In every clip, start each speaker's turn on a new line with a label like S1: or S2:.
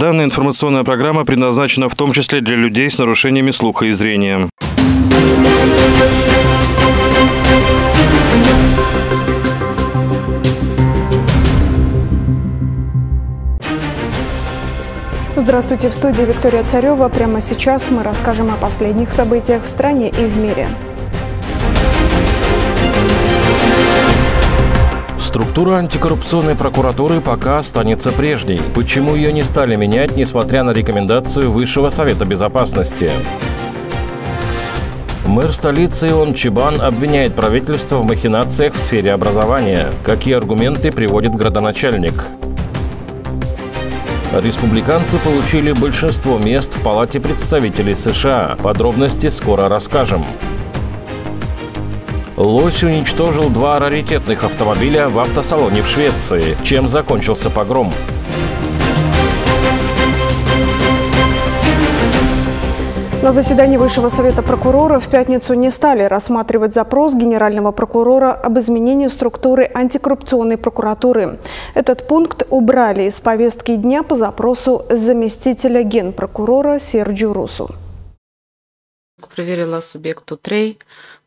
S1: Данная информационная программа предназначена в том числе для людей с нарушениями слуха и зрения.
S2: Здравствуйте, в студии Виктория Царева. Прямо сейчас мы расскажем о последних событиях в стране и в мире.
S3: Структура антикоррупционной прокуратуры пока останется прежней. Почему ее не стали менять, несмотря на рекомендацию Высшего Совета Безопасности? Мэр столицы Ион Чебан обвиняет правительство в махинациях в сфере образования. Какие аргументы приводит градоначальник? Республиканцы получили большинство мест в Палате представителей США. Подробности скоро расскажем. Лось уничтожил два раритетных автомобиля в автосалоне в Швеции. Чем закончился погром?
S2: На заседании Высшего совета прокурора в пятницу не стали рассматривать запрос генерального прокурора об изменении структуры антикоррупционной прокуратуры. Этот пункт убрали из повестки дня по запросу заместителя генпрокурора Серджио Русу.
S4: Проверила субъекту Трей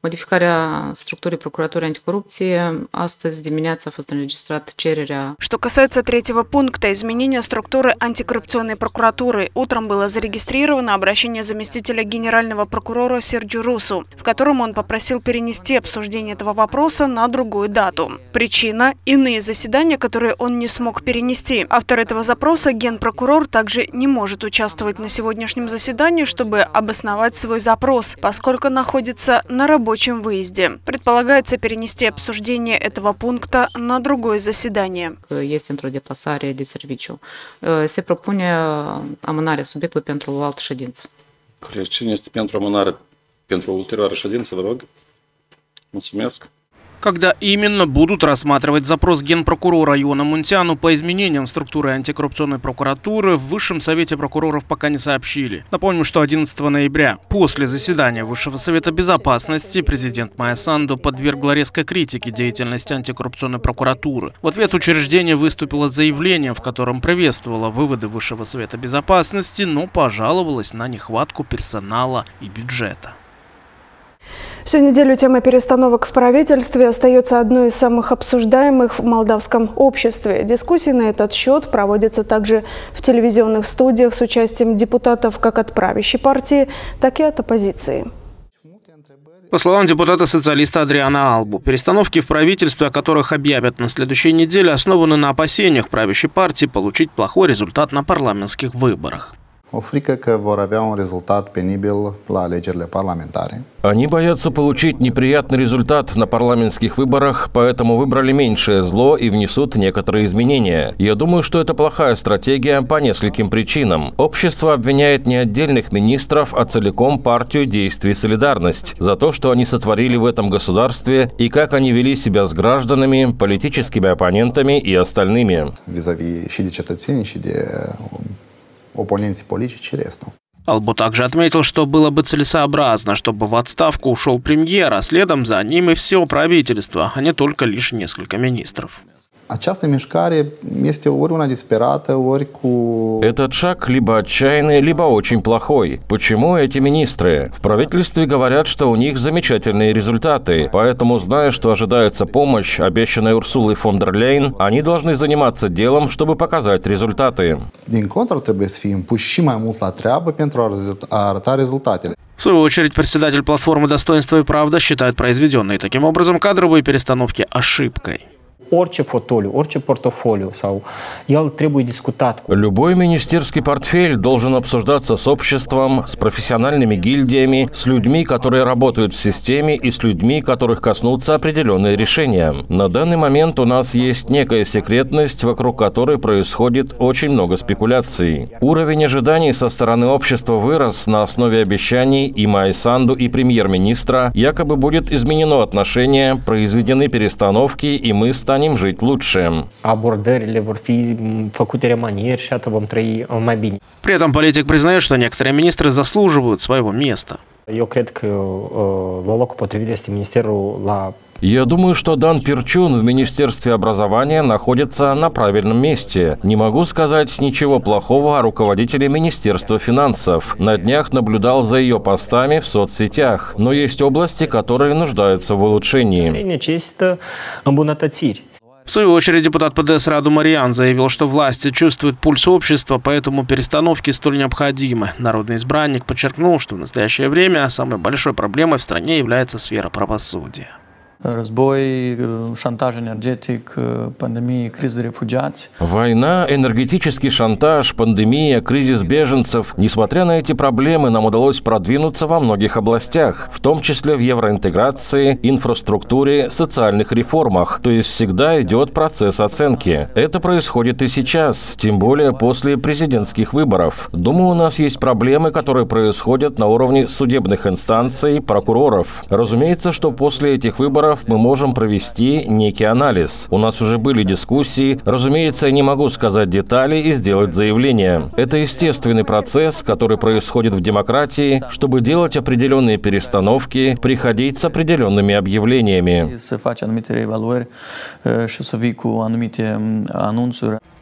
S4: Modificarea structurii Procuraturii Anticorupție astăzi dimineața a fost înregistrat cererea.
S2: Что касается третьего пункта изменения структуры антикоррупционной прокуратуры, утром было зарегистрировано обращение заместителя генерального прокурора Серджи Русу, в котором он попросил перенести обсуждение этого вопроса на другую дату. Причина – иные заседания, которые он не смог перенести. Автор этого запроса, генпрокурор, также не может участвовать на сегодняшнем заседании, чтобы обосновать свой запрос, поскольку находится на работе рабочем выезде. Предполагается перенести обсуждение этого пункта на другое заседание.
S4: Есть. Se propune amânarea subiectului pentru o altă ședință.
S5: Cine este pentru amânare pentru o ulterioară ședință, vă rog? Mulțumesc.
S6: Когда именно будут рассматривать запрос генпрокурора Иона Мунтяну по изменениям структуры антикоррупционной прокуратуры, в Высшем Совете прокуроров пока не сообщили. Напомним, что 11 ноября, после заседания Высшего Совета Безопасности, президент Майя Санду подвергла резкой критике деятельности антикоррупционной прокуратуры. В ответ учреждение выступило с заявлением, в котором приветствовало выводы Высшего Совета Безопасности, но пожаловалось на нехватку персонала и бюджета.
S2: Всю неделю тема перестановок в правительстве остается одной из самых обсуждаемых в молдавском обществе. Дискуссии на этот счет проводятся также в телевизионных студиях с участием депутатов как от правящей партии, так и от оппозиции.
S6: По словам депутата-социалиста Адриана Албу, перестановки в правительстве, о которых объявят на следующей неделе, основаны на опасениях правящей партии получить плохой результат на парламентских выборах.
S7: O frică că vor avea un rezultat penibil la alegerile parlamentare.
S3: Они боятся получить неприятный результат на парламентских выборах, поэтому выбрали меньшее зло и внесут некоторые изменения. Я думаю, что это плохая стратегия по нескольким причинам. Общество обвиняет не отдельных министров, а целиком партию действий «Солидарность» за то, что они сотворили в этом государстве и как они вели себя с гражданами, политическими оппонентами и остальными.
S7: Vis-a-vis și de cetățeni și de оппоненции политики restul.
S6: Албу также отметил, что было бы целесообразно, чтобы в отставку ушел премьер, а следом за ним и все правительство, а не только лишь несколько министров.
S7: Această mișcare este ori una disperată, ori cu...
S3: Этот шаг либо отчаянный, либо очень плохой. Почему эти министры? В правительстве говорят, что у них замечательные результаты, поэтому, зная, что ожидается помощь, обещанная Урсулой фон дер Лейн, они должны заниматься делом, чтобы показать результаты.
S7: Din contră, trebuie să fim puși și mai mult la treabă pentru a arăta rezultatele.
S6: В свою очередь, председатель платформы «Достоинство и правда» считает произведенные таким образом кадровые перестановки ошибкой
S8: orice fotoliu, orice portofoliu sau el trebuie discutat cu...
S3: Любой министерский портфель должен обсуждаться с обществом, с профессиональными гильдиями, с людьми, которые работают в системе и с людьми, которых коснутся определенные решения. На данный момент у нас есть некая секретность, вокруг которой происходит очень много спекуляций. Уровень ожиданий со стороны общества вырос на основе обещаний и Майсанду, и премьер-министра. Якобы будет изменено отношение, произведены перестановки, и мы станем станем жить лучше.
S8: Bine.
S6: При этом политик признает, что некоторые министры заслуживают своего места.
S8: Eu cred că uh, locul potrivit este ministerul la
S3: Я думаю, что Дан Перчун в Министерстве образования находится на правильном месте. Не могу сказать ничего плохого о руководителе Министерства финансов. На днях наблюдал за ее постами в соцсетях. Но есть области, которые нуждаются в улучшении.
S6: В свою очередь депутат ПДС Раду Мариан заявил, что власти чувствуют пульс общества, поэтому перестановки столь необходимы. Народный избранник подчеркнул, что в настоящее время самой большой проблемой в стране является сфера правосудия.
S9: Război, șantaj energetic, pandemie, criză de refugiați.
S3: Война, энергетический шантаж, пандемия, кризис беженцев. Несмотря на эти проблемы, нам удалось продвинуться во многих областях, в том числе в евроинтеграции, инфраструктуре, социальных реформах. То есть всегда идет процесс оценки. Это происходит и сейчас, тем более после президентских выборов. Думаю, у нас есть проблемы, которые происходят на уровне судебных инстанций, прокуроров. Разумеется, что после этих выборов мы можем провести некий анализ. У нас уже были дискуссии. Разумеется, я не могу сказать детали и сделать заявление. Это естественный процесс, который происходит в демократии, чтобы делать определенные перестановки, приходить с определенными объявлениями.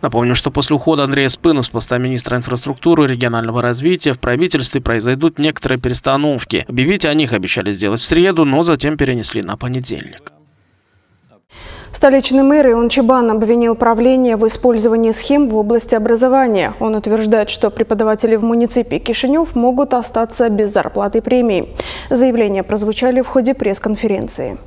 S6: Напомню, что после ухода Андрея Спына с поста министра инфраструктуры и регионального развития в правительстве произойдут некоторые перестановки. Объявить о них обещали сделать в среду, но затем перенесли на понедельник.
S2: Столичный мэр Ион Чебан обвинил правление в использовании схем в области образования. Он утверждает, что преподаватели в муниципе Кишинев могут остаться без зарплаты и премии. Заявления прозвучали в ходе пресс-конференции.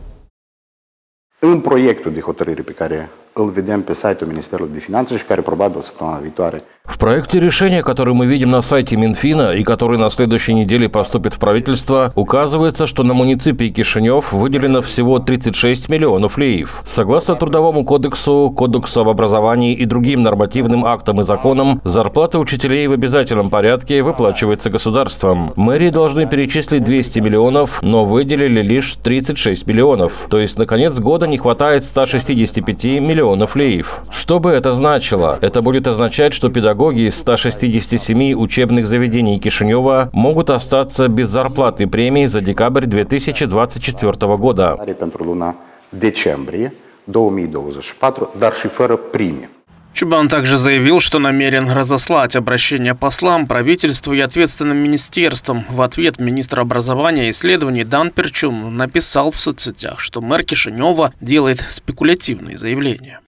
S10: În proiectul de hotărâre pe care îl vedem pe site-ul Ministerului de Finanțe și care probabil săptămâna viitoare
S3: В проекте решения, который мы видим на сайте Минфина и который на следующей неделе поступит в правительство, указывается, что на муниципе Кишинев выделено всего 36 миллионов леев. Согласно Трудовому кодексу, Кодексу об образовании и другим нормативным актам и законам, зарплата учителей в обязательном порядке выплачивается государством. Мэрии должны перечислить 200 миллионов, но выделили лишь 36 миллионов. То есть на конец года не хватает 165 миллионов леев. Что бы это значило? Это будет означать, что педагоги из 167 учебных заведений Кишинева могут остаться без зарплаты и премий за декабрь 2024 года.
S10: pentru luna decembrie 2024, dar și fără prime.
S6: Чубан также заявил, что намерен разослать обращение послам, правительству и ответственным министерствам. В ответ министр образования и исследований Дан Перчун написал в соцсетях, что мэр Кишинева делает спекулятивные заявления.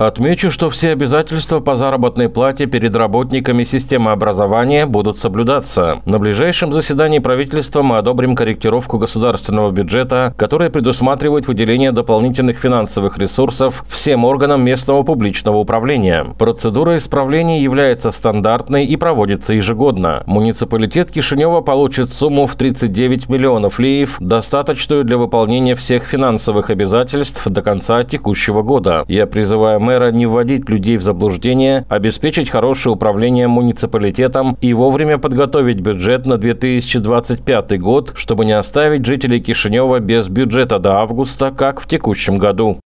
S3: Отмечу, что все обязательства по заработной плате перед работниками системы образования будут соблюдаться. На ближайшем заседании правительства мы одобрим корректировку государственного бюджета, которая предусматривает выделение дополнительных финансовых ресурсов всем органам местного публичного управления. Процедура исправления является стандартной и проводится ежегодно. Муниципалитет Кишинева получит сумму в 39 миллионов леев, достаточную для выполнения всех финансовых обязательств до конца текущего года. Я призываю мэра не вводить людей в заблуждение, обеспечить хорошее управление муниципалитетом и вовремя подготовить бюджет на 2025 год, чтобы не оставить жителей Кишинева без бюджета до августа, как в текущем году.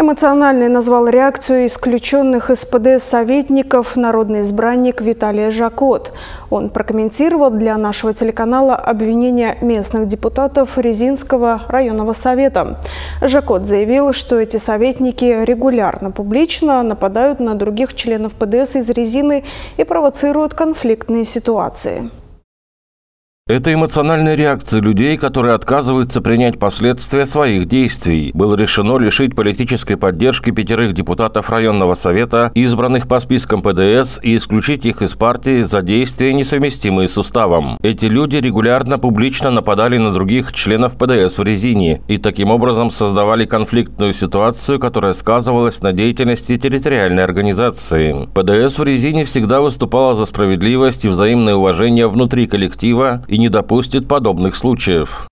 S2: Эмоциональной назвал реакцию исключенных из ПДС советников народный избранник Виталий Жакот. Он прокомментировал для нашего телеканала обвинения местных депутатов Резинского районного совета. Жакот заявил, что эти советники регулярно публично нападают на других членов ПДС из Резины и провоцируют конфликтные ситуации.
S3: Это эмоциональная реакция людей, которые отказываются принять последствия своих действий. Было решено лишить политической поддержки пятерых депутатов районного совета, избранных по спискам ПДС, и исключить их из партии за действия, несовместимые с уставом. Эти люди регулярно публично нападали на других членов ПДС в резине и таким образом создавали конфликтную ситуацию, которая сказывалась на деятельности территориальной организации. ПДС в резине всегда выступала за справедливость и взаимное уважение внутри коллектива и не допустит подобных случаев.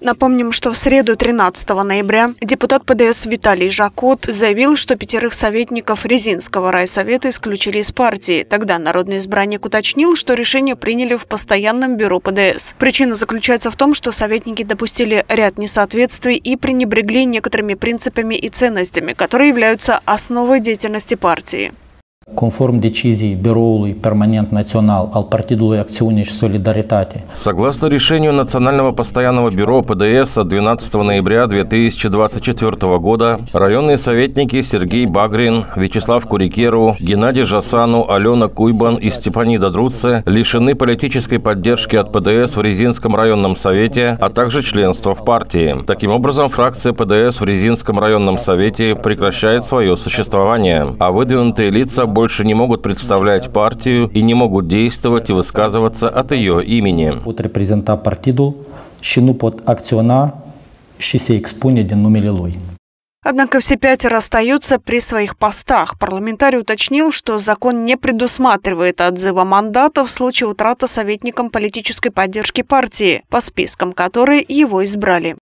S2: Напомним, что в среду 13 ноября депутат ПДС Виталий Жакот заявил, что пятерых советников Резинского райсовета исключили из партии. Тогда народный избранник уточнил, что решение приняли в постоянном бюро ПДС. Причина заключается в том, что советники допустили ряд несоответствий и пренебрегли некоторыми принципами и ценностями, которые являются основой деятельности партии.
S11: Conform deciziei Biroului Permanent Național al Partidului Acțiune Solidaritate.
S3: Согласно решению Национального постоянного бюро ПДС от 12 ноября 2024 года, районные советники Сергей Багрин, Вячеслав Курикеру, Геннадий Жасану, Алена Куйбан и Степанида Друце лишены политической поддержки от ПДС в Резинском районном совете, а также членства в партии. Таким образом, фракция ПДС в Резинском районном совете прекращает свое существование, а выдвинутые лица больше не могут представлять партию и не могут действовать и высказываться от ее имени.
S2: Однако все пятеро остаются при своих постах. Парламентарий уточнил, что закон не предусматривает отзыва мандата в случае утраты советником политической поддержки партии, по спискам которые его избрали.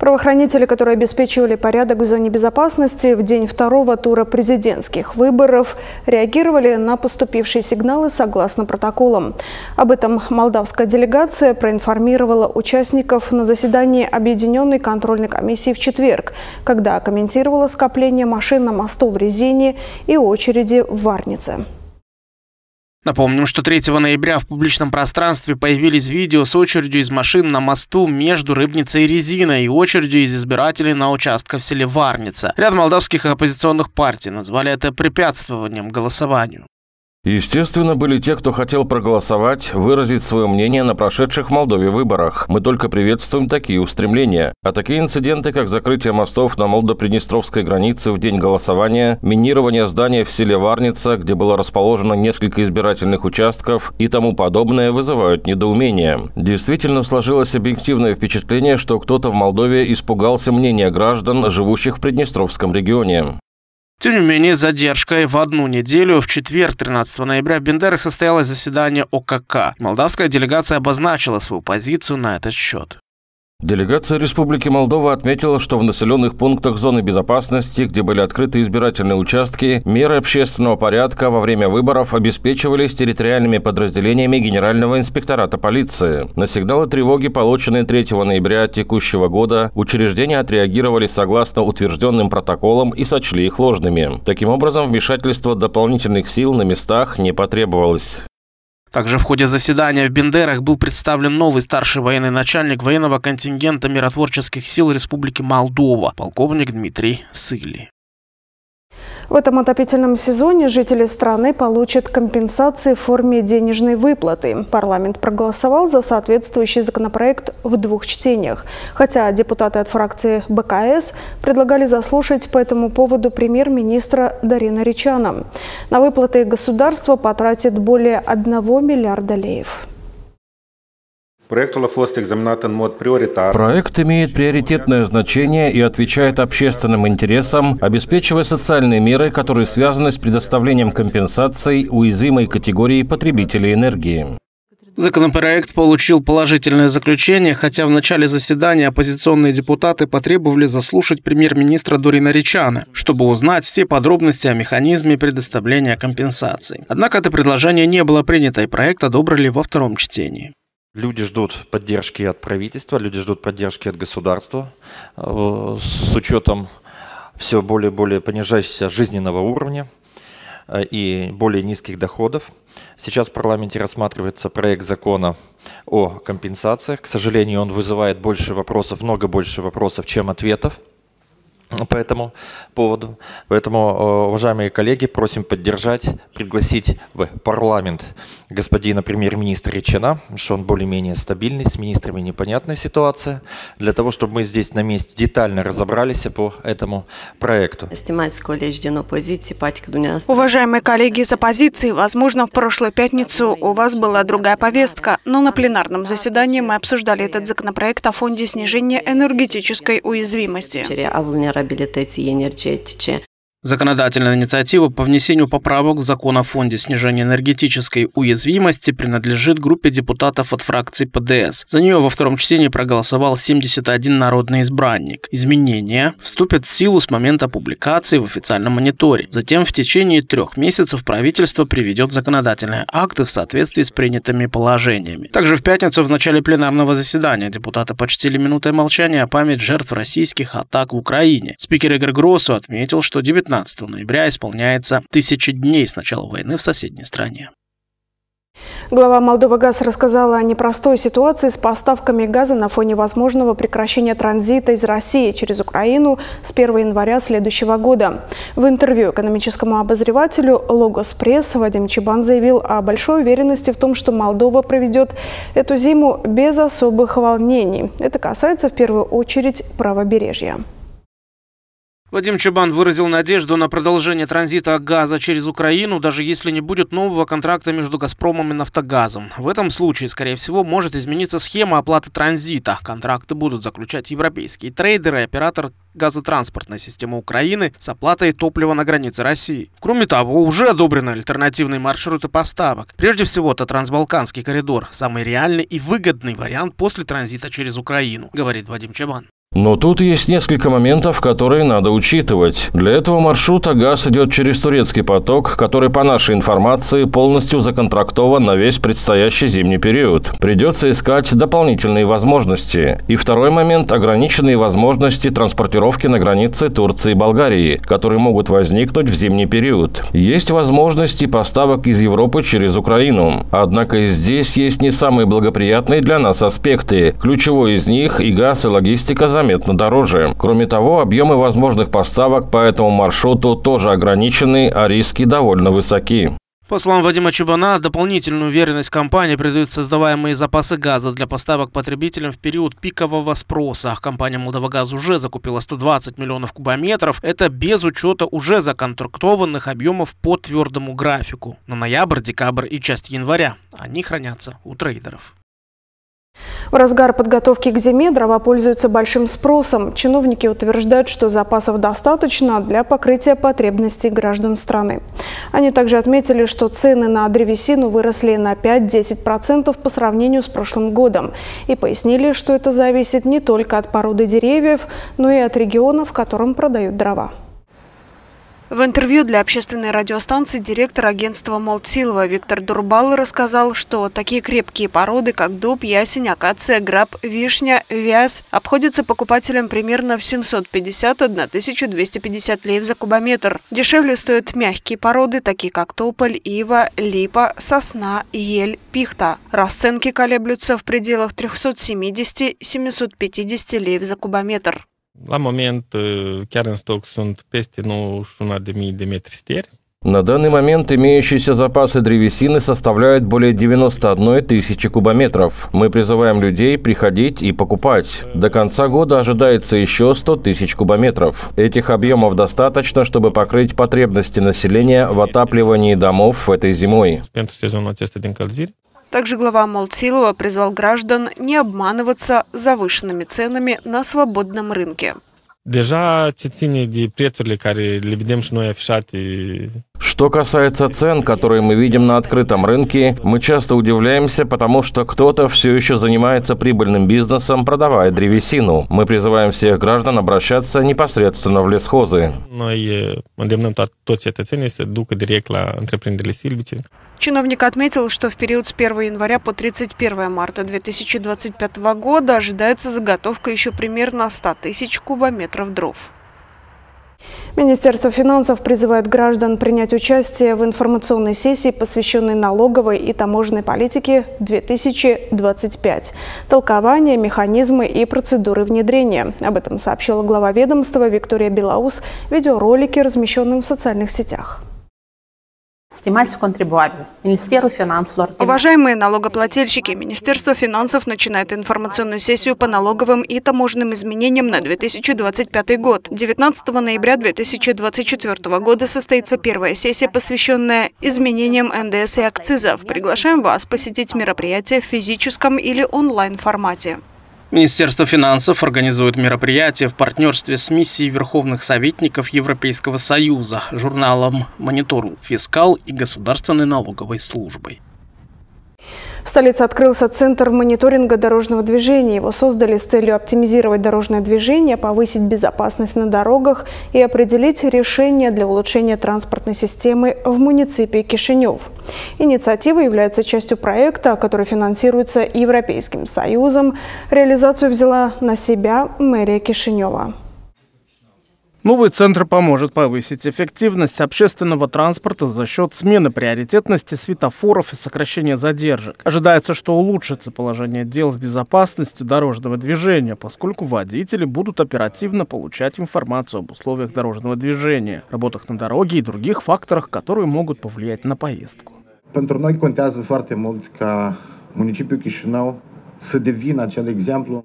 S2: Правоохранители, которые обеспечивали порядок в зоне безопасности в день второго тура президентских выборов, реагировали на поступившие сигналы согласно протоколам. Об этом молдавская делегация проинформировала участников на заседании Объединенной контрольной комиссии в четверг, когда комментировала скопление машин на мосту в Резине и очереди в Варнице.
S6: Напомним, что 3 ноября в публичном пространстве появились видео с очередью из машин на мосту между Рыбницей и Резиной и очередью из избирателей на участках в селе Варница. Ряд молдавских оппозиционных партий назвали это препятствованием голосованию.
S3: Естественно, были те, кто хотел проголосовать, выразить свое мнение на прошедших в Молдове выборах. Мы только приветствуем такие устремления. А такие инциденты, как закрытие мостов на Молдо-Приднестровской границе в день голосования, минирование здания в селе Варница, где было расположено несколько избирательных участков и тому подобное, вызывают недоумение. Действительно сложилось объективное впечатление, что кто-то в Молдове испугался мнения граждан, живущих в Приднестровском регионе.
S6: Тем не менее, задержкой в одну неделю, в четверг, 13 ноября, в Бендерах состоялось заседание ОКК. Молдавская делегация обозначила свою позицию на этот счет.
S3: Делегация Республики Молдова отметила, что в населенных пунктах зоны безопасности, где были открыты избирательные участки, меры общественного порядка во время выборов обеспечивались территориальными подразделениями Генерального инспектората полиции. На сигналы тревоги, полученные 3 ноября текущего года, учреждения отреагировали согласно утвержденным протоколам и сочли их ложными. Таким образом, вмешательство дополнительных сил на местах не потребовалось.
S6: Также в ходе заседания в Бендерах был представлен новый старший военный начальник военного контингента миротворческих сил Республики Молдова, полковник Дмитрий Сыли.
S2: В этом отопительном сезоне жители страны получат компенсации в форме денежной выплаты. Парламент проголосовал за соответствующий законопроект в двух чтениях. Хотя депутаты от фракции БКС предлагали заслушать по этому поводу премьер-министра Дарина Ричана. На выплаты государство потратит более 1 миллиарда леев.
S3: Проект имеет приоритетное значение и отвечает общественным интересам, обеспечивая социальные меры, которые связаны с предоставлением компенсаций уязвимой категории потребителей энергии.
S6: Законопроект получил положительное заключение, хотя в начале заседания оппозиционные депутаты потребовали заслушать премьер-министра Дорина Ричана, чтобы узнать все подробности о механизме предоставления компенсаций. Однако это предложение не было принято, и проект одобрили во втором чтении.
S12: Люди ждут поддержки от правительства, люди ждут поддержки от государства э, с учетом все более и более понижающегося жизненного уровня э, и более низких доходов. Сейчас в парламенте рассматривается проект закона о компенсациях. К сожалению, он вызывает больше вопросов, много больше вопросов, чем ответов по этому поводу. Поэтому, уважаемые коллеги, просим поддержать, пригласить в парламент господина премьер-министра Речина, что он более-менее стабильный, с министрами непонятная ситуация, для того, чтобы мы здесь на месте детально разобрались по этому проекту.
S2: Уважаемые коллеги из оппозиции, возможно, в прошлую пятницу у вас была другая повестка, но на пленарном заседании мы обсуждали этот законопроект о фонде снижения энергетической уязвимости.
S6: durabilității energetice. Законодательная инициатива по внесению поправок в закон о фонде снижения энергетической уязвимости принадлежит группе депутатов от фракции ПДС. За нее во втором чтении проголосовал 71 народный избранник. Изменения вступят в силу с момента публикации в официальном мониторе. Затем в течение трех месяцев правительство приведет законодательные акты в соответствии с принятыми положениями. Также в пятницу в начале пленарного заседания депутаты почтили минутой молчания память жертв российских атак в Украине. Спикер Игорь Гросу отметил, что 19 19 ноября исполняется тысяча дней с начала войны в соседней стране.
S2: Глава Молдова ГАЗ рассказала о непростой ситуации с поставками газа на фоне возможного прекращения транзита из России через Украину с 1 января следующего года. В интервью экономическому обозревателю «Логос Пресс» Вадим Чебан заявил о большой уверенности в том, что Молдова проведет эту зиму без особых волнений. Это касается в первую очередь правобережья.
S6: Вадим Чубан выразил надежду на продолжение транзита газа через Украину, даже если не будет нового контракта между «Газпромом» и «Нафтогазом». В этом случае, скорее всего, может измениться схема оплаты транзита. Контракты будут заключать европейские трейдеры и оператор газотранспортной системы Украины с оплатой топлива на границе России. Кроме того, уже одобрены альтернативные маршруты поставок. Прежде всего, это Трансбалканский коридор, самый реальный и выгодный вариант после транзита через Украину, говорит Вадим Чабан.
S3: Но тут есть несколько моментов, которые надо учитывать. Для этого маршрута газ идет через турецкий поток, который, по нашей информации, полностью законтрактован на весь предстоящий зимний период. Придется искать дополнительные возможности. И второй момент – ограниченные возможности транспортировки на границе Турции и Болгарии, которые могут возникнуть в зимний период. Есть возможности поставок из Европы через Украину. Однако и здесь есть не самые благоприятные для нас аспекты. Ключевой из них – и газ, и логистика – заметно дороже. Кроме того, объемы возможных поставок по этому маршруту тоже ограничены, а риски довольно высоки.
S6: По словам Вадима Чубана, дополнительную уверенность компании придают создаваемые запасы газа для поставок потребителям в период пикового спроса. Компания «Молдовагаз» уже закупила 120 миллионов кубометров. Это без учета уже законтрактованных объемов по твердому графику. На ноябрь, декабрь и часть января. Они хранятся у трейдеров.
S2: В разгар подготовки к зиме дрова пользуются большим спросом. Чиновники утверждают, что запасов достаточно для покрытия потребностей граждан страны. Они также отметили, что цены на древесину выросли на 5-10% по сравнению с прошлым годом. И пояснили, что это зависит не только от породы деревьев, но и от региона, в котором продают дрова. В интервью для общественной радиостанции директор агентства Молтсилова Виктор Дурбал рассказал, что такие крепкие породы, как дуб, ясень, акация, граб, вишня, вяз, обходятся покупателям примерно в 750-1250 леев за кубометр. Дешевле стоят мягкие породы, такие как тополь, ива, липа, сосна, ель, пихта. Расценки колеблются в пределах 370-750 леев за кубометр.
S13: La moment, chiar în stoc sunt peste 91.000 de metri steri.
S3: На данный момент имеющиеся запасы древесины составляют более 91 тысячи кубометров. Мы призываем людей приходить и покупать. До конца года ожидается еще 100 тысяч кубометров. Этих объемов достаточно, чтобы покрыть потребности населения в отапливании домов этой зимой.
S2: Также глава Молтсилова призвал граждан не обманываться завышенными ценами на свободном рынке.
S13: Deja ce ține de prețurile care le vedem și noi afișate
S3: что касается цен, которые мы видим на открытом рынке, мы часто удивляемся, потому что кто-то все еще занимается прибыльным бизнесом, продавая древесину. Мы призываем всех граждан обращаться непосредственно в лесхозы.
S2: Чиновник отметил, что в период с 1 января по 31 марта 2025 года ожидается заготовка еще примерно 100 тысяч кубометров дров. Министерство финансов призывает граждан принять участие в информационной сессии, посвященной налоговой и таможенной политике 2025. Толкование, механизмы и процедуры внедрения. Об этом сообщила глава ведомства Виктория Белаус в видеоролике, размещенном в социальных сетях. Уважаемые налогоплательщики, Министерство финансов начинает информационную сессию по налоговым и таможенным изменениям на 2025 год. 19 ноября 2024 года состоится первая сессия, посвященная изменениям НДС и акцизов. Приглашаем вас посетить мероприятие в физическом или онлайн формате.
S6: Министерство финансов организует мероприятие в партнерстве с миссией верховных советников Европейского Союза, журналом «Монитор Фискал» и Государственной налоговой службой.
S2: В столице открылся Центр мониторинга дорожного движения. Его создали с целью оптимизировать дорожное движение, повысить безопасность на дорогах и определить решения для улучшения транспортной системы в муниципе Кишинев. Инициатива является частью проекта, который финансируется Европейским Союзом. Реализацию взяла на себя мэрия Кишинева.
S6: Новый центр поможет повысить эффективность общественного транспорта за счет смены приоритетности светофоров и сокращения задержек. Ожидается, что улучшится положение дел с безопасностью дорожного движения, поскольку водители будут оперативно получать информацию об условиях дорожного движения, работах на дороге и других факторах, которые могут повлиять на поездку.
S14: Pentru noi contează foarte mult ca municipiul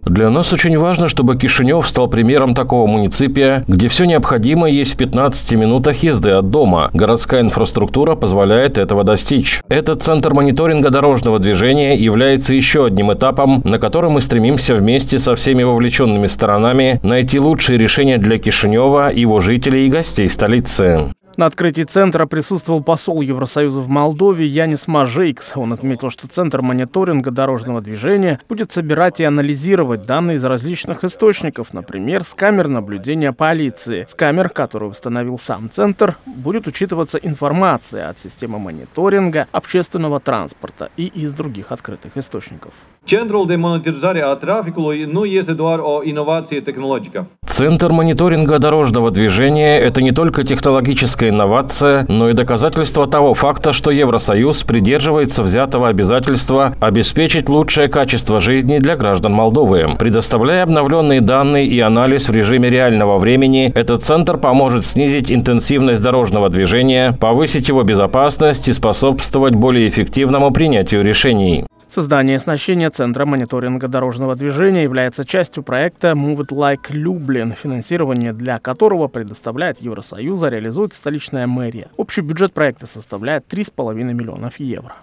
S3: для нас очень важно, чтобы Кишинев стал примером такого муниципия, где все необходимое есть в 15 минутах езды от дома. Городская инфраструктура позволяет этого достичь. Этот центр мониторинга дорожного движения является еще одним этапом, на котором мы стремимся вместе со всеми вовлеченными сторонами найти лучшие решения для Кишинева, его жителей и гостей столицы.
S6: На открытии центра присутствовал посол Евросоюза в Молдове Янис Мажейкс. Он отметил, что Центр мониторинга дорожного движения будет собирать и анализировать данные из различных источников, например, с камер наблюдения полиции. С камер, которые установил сам Центр, будет учитываться информация от системы мониторинга общественного транспорта и из других открытых источников.
S15: Centrul de monitorizare a traficului nu este doar o inovație tehnologică.
S3: Центр мониторинга дорожного движения – это не только технологическая инновация, но и доказательство того факта, что Евросоюз придерживается взятого обязательства обеспечить лучшее качество жизни для граждан Молдовы. Предоставляя обновленные данные и анализ в режиме реального времени, этот центр поможет снизить интенсивность дорожного движения, повысить его безопасность и способствовать более эффективному принятию решений.
S6: Создание оснащения Центра мониторинга дорожного движения является частью проекта Move It Like Люблин, финансирование для которого предоставляет Евросоюз, а реализует столичная мэрия. Общий бюджет проекта составляет 3,5 миллионов евро.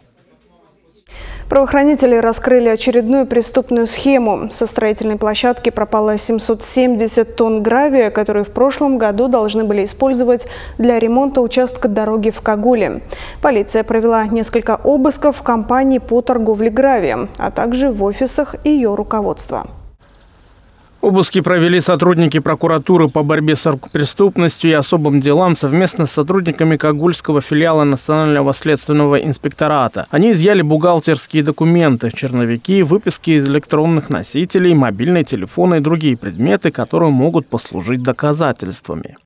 S2: Правоохранители раскрыли очередную преступную схему. Со строительной площадки пропало 770 тонн гравия, которые в прошлом году должны были использовать для ремонта участка дороги в Кагуле. Полиция провела несколько обысков в компании по торговле гравием, а также в офисах ее руководства.
S6: Обыски провели сотрудники прокуратуры по борьбе с преступностью и особым делам совместно с сотрудниками Кагульского филиала Национального следственного инспектората. Они изъяли бухгалтерские документы, черновики, выписки из электронных носителей, мобильные телефоны и другие предметы, которые могут послужить доказательствами.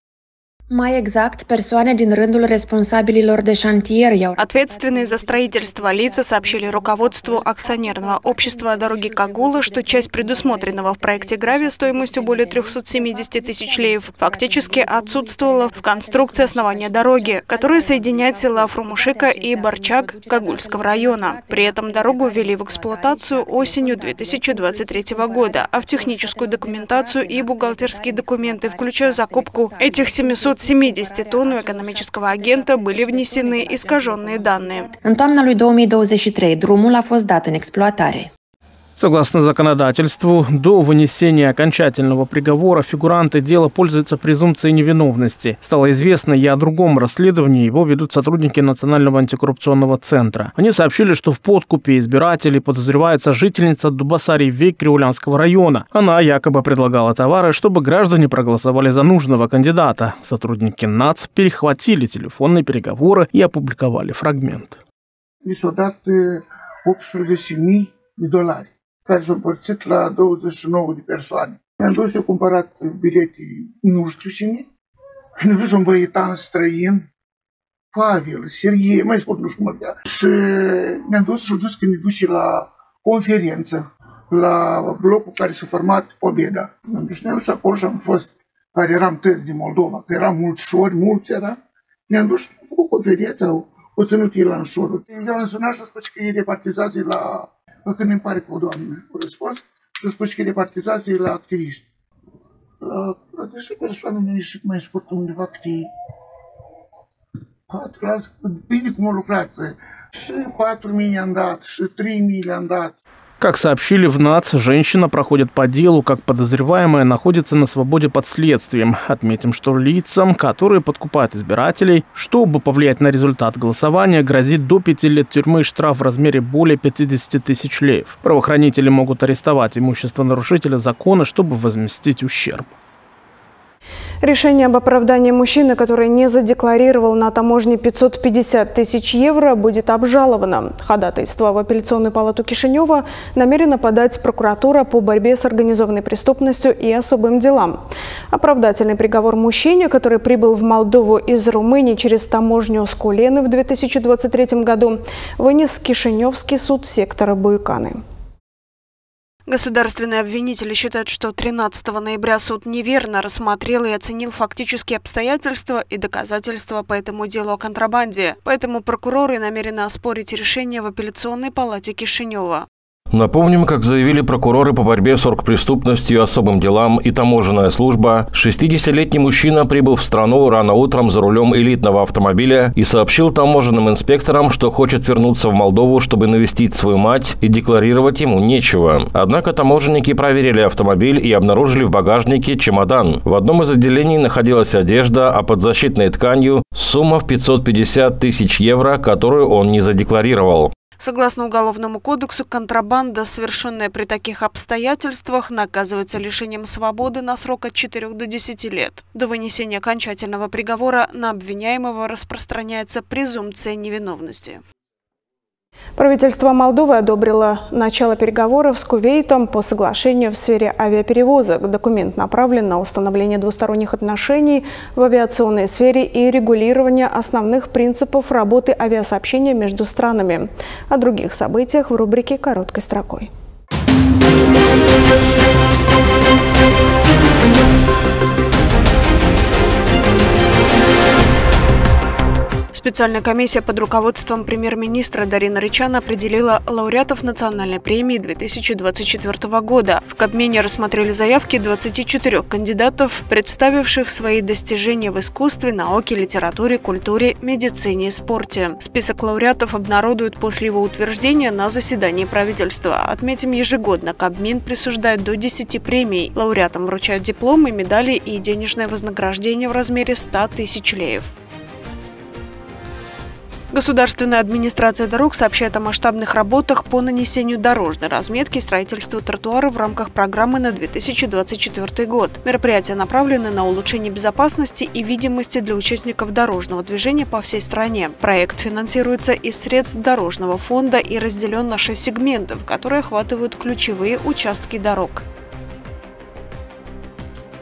S16: Mai exact, persoane din rândul responsabililor de șantier i-au...
S2: Ответственные за строительство лица сообщили руководству акционерного общества «Дороги Кагула», что часть предусмотренного в проекте «Гравия» стоимостью более 370 тысяч леев фактически отсутствовала в конструкции основания дороги, которая соединяет села Фрумушика и Барчак Кагульского района. При этом дорогу ввели в эксплуатацию осенью 2023 года, а в техническую документацию и бухгалтерские документы, включая закупку этих 700 570 тонн у экономического агента были внесены искаженные данные.
S16: În toamna lui 2023 drumul a fost dat în exploatare.
S6: Согласно законодательству, до вынесения окончательного приговора фигуранты дела пользуются презумпцией невиновности. Стало известно и о другом расследовании, его ведут сотрудники Национального антикоррупционного центра. Они сообщили, что в подкупе избирателей подозревается жительница Дубасари Век Криулянского района. Она якобы предлагала товары, чтобы граждане проголосовали за нужного кандидата. Сотрудники НАЦ перехватили телефонные переговоры и опубликовали фрагмент.
S17: Mi s-au dat 18.000 de dolari. Care s-au împărțit la 29 de persoane. Mi-am dus, eu cumpărat bilete, nu știu cine, ne dus un băietan străin, Pavel, Serghei, mai scurt nu știu cum avea. Și ne-am dus și dus că ne duce la conferință, la blocul care s-a format Pobeda. Deci ne-am dus acolo și am fost, care eram tăți din Moldova, că eram mulți șori, mulți era. Ne-am dus și am făcut conferința, o ținut el la înșorul. Le-am sunat și a spus că e repartizație la când îmi pare cu doamne, cu răspuns, și spus că repartizație la activiști. La, la destul persoane ne ieșit mai scurt undeva câte patru alți, bine cum au lucrat. Și patru mii am dat, și trei mii le-am dat.
S6: Как сообщили в НАЦ, женщина проходит по делу, как подозреваемая находится на свободе под следствием. Отметим, что лицам, которые подкупают избирателей, чтобы повлиять на результат голосования, грозит до 5 лет тюрьмы и штраф в размере более 50 тысяч леев. Правоохранители могут арестовать имущество нарушителя закона, чтобы возместить ущерб.
S2: Решение об оправдании мужчины, который не задекларировал на таможне 550 тысяч евро, будет обжаловано. Ходатайство в апелляционную палату Кишинева намерена подать прокуратура по борьбе с организованной преступностью и особым делам. Оправдательный приговор мужчине, который прибыл в Молдову из Румынии через таможню Скулены в 2023 году, вынес Кишиневский суд сектора Буйканы. Государственные обвинители считают, что 13 ноября суд неверно рассмотрел и оценил фактические обстоятельства и доказательства по этому делу о контрабанде. Поэтому прокуроры намерены оспорить решение в апелляционной палате Кишинева.
S3: Напомним, как заявили прокуроры по борьбе с оргпреступностью, особым делам и таможенная служба, 60-летний мужчина прибыл в страну рано утром за рулем элитного автомобиля и сообщил таможенным инспекторам, что хочет вернуться в Молдову, чтобы навестить свою мать, и декларировать ему нечего. Однако таможенники проверили автомобиль и обнаружили в багажнике чемодан. В одном из отделений находилась одежда, а под защитной тканью сумма в 550 тысяч евро, которую он не задекларировал.
S2: Согласно Уголовному кодексу, контрабанда, совершенная при таких обстоятельствах, наказывается лишением свободы на срок от 4 до 10 лет. До вынесения окончательного приговора на обвиняемого распространяется презумпция невиновности. Правительство Молдовы одобрило начало переговоров с Кувейтом по соглашению в сфере авиаперевозок. Документ направлен на установление двусторонних отношений в авиационной сфере и регулирование основных принципов работы авиасообщения между странами. О других событиях в рубрике «Короткой строкой». Специальная комиссия под руководством премьер-министра Дарина Рычан определила лауреатов национальной премии 2024 года. В Кабмине рассмотрели заявки 24 кандидатов, представивших свои достижения в искусстве, науке, литературе, культуре, медицине и спорте. Список лауреатов обнародуют после его утверждения на заседании правительства. Отметим, ежегодно Кабмин присуждает до 10 премий. Лауреатам вручают дипломы, медали и денежное вознаграждение в размере 100 тысяч леев. Государственная администрация дорог сообщает о масштабных работах по нанесению дорожной разметки и строительству тротуаров в рамках программы на 2024 год. Мероприятия направлены на улучшение безопасности и видимости для участников дорожного движения по всей стране. Проект финансируется из средств Дорожного фонда и разделен на шесть сегментов, которые охватывают ключевые участки дорог.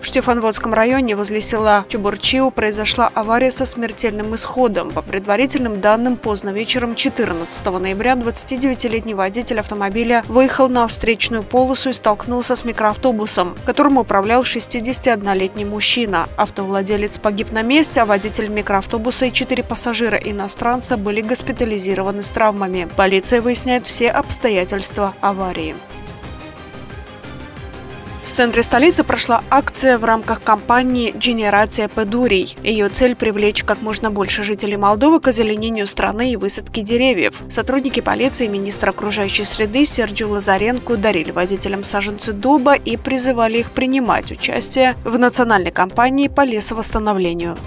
S2: В Штефанводском районе возле села Чубурчиу произошла авария со смертельным исходом. По предварительным данным, поздно вечером 14 ноября 29-летний водитель автомобиля выехал на встречную полосу и столкнулся с микроавтобусом, которым управлял 61-летний мужчина. Автовладелец погиб на месте, а водитель микроавтобуса и четыре пассажира иностранца были госпитализированы с травмами. Полиция выясняет все обстоятельства аварии. В центре столицы прошла акция в рамках кампании «Генерация Педурий». Ее цель – привлечь как можно больше жителей Молдовы к озеленению страны и высадке деревьев. Сотрудники полиции и министр окружающей среды Серджио Лазаренко дарили водителям саженцы дуба и призывали их принимать участие в национальной кампании по лесовосстановлению.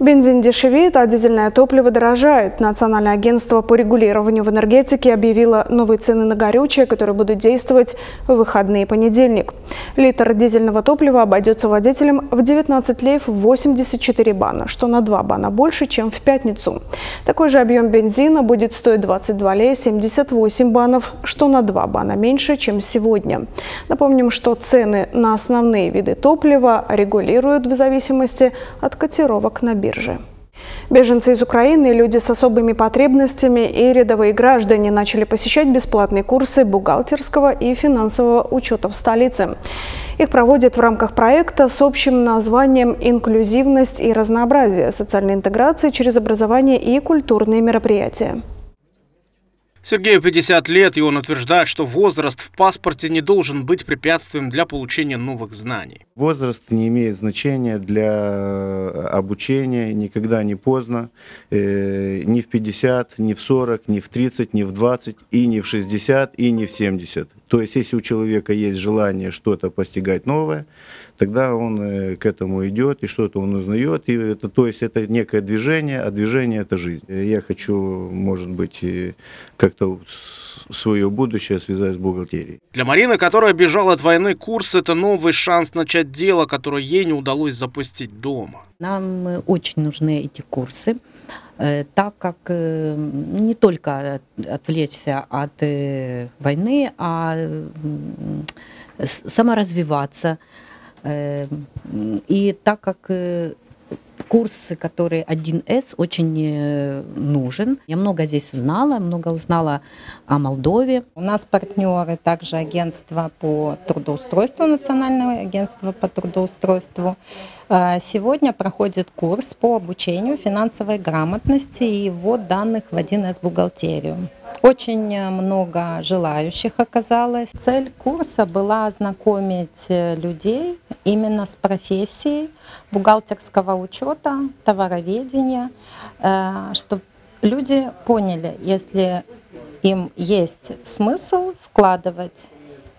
S2: Бензин дешевеет, а дизельное топливо дорожает. Национальное агентство по регулированию в энергетике объявило новые цены на горючее, которые будут действовать в выходные понедельник. Литр дизельного топлива обойдется водителям в 19 леев 84 бана, что на 2 бана больше, чем в пятницу. Такой же объем бензина будет стоить 22 лея 78 банов, что на 2 бана меньше, чем сегодня. Напомним, что цены на основные виды топлива регулируют в зависимости от котировок на бирже бирже. Беженцы из Украины, люди с особыми потребностями и рядовые граждане начали посещать бесплатные курсы бухгалтерского и финансового учета в столице. Их проводят в рамках проекта с общим названием «Инклюзивность и разнообразие. Социальной интеграции через образование и культурные мероприятия».
S6: Сергею 50 лет, и он утверждает, что возраст в паспорте не должен быть препятствием для получения новых знаний.
S18: Возраст не имеет значения для э, обучения, никогда не поздно, э, ни в 50, ни в 40, ни в 30, ни в 20, и не в 60, и не в 70. То есть, если у человека есть желание что-то постигать новое, тогда он э, к этому идет и что-то он узнает. И это, то есть, это некое движение, а движение – это жизнь. Я хочу, может быть, как-то свое будущее связать с бухгалтерией.
S6: Для Марины, которая бежала от войны, курс – это новый шанс начать дело, которое ей не удалось запустить дома.
S19: Нам очень нужны эти курсы. Э, так как э, не только отвлечься от э, войны, а саморазвиваться. И так как курс, который 1С, очень нужен. Я много здесь узнала, много узнала о Молдове.
S20: У нас партнеры также агентство по трудоустройству, Национальное агентство по трудоустройству. А, сегодня проходит курс по обучению финансовой грамотности и ввод данных в 1С бухгалтерию. Очень много желающих оказалось. Цель курса была ознакомить людей именно с профессией бухгалтерского учета, товароведения, э, чтобы люди поняли, если им есть смысл вкладывать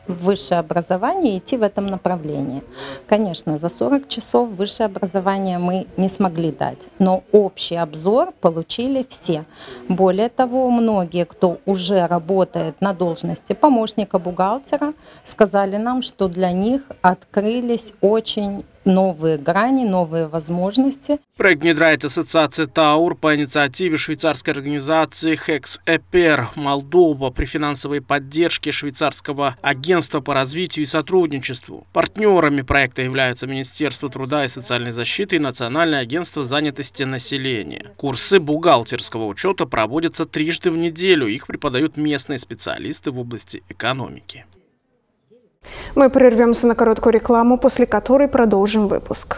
S20: высшее образование и идти в этом направлении. Конечно, за 40 часов высшее образование мы не смогли дать, но общий обзор получили все. Более того, многие, кто уже работает на должности помощника бухгалтера, сказали нам, что для них открылись очень новые грани, новые возможности.
S6: Проект внедряет ассоциация ТАУР по инициативе швейцарской организации Hex Эпер Молдова при финансовой поддержке швейцарского агентства по развитию и сотрудничеству. Партнерами проекта являются Министерство труда и социальной защиты и Национальное агентство занятости населения. Курсы бухгалтерского учета проводятся трижды в неделю. Их преподают местные специалисты в области экономики.
S2: Мы прервемся на короткую рекламу, после которой продолжим выпуск.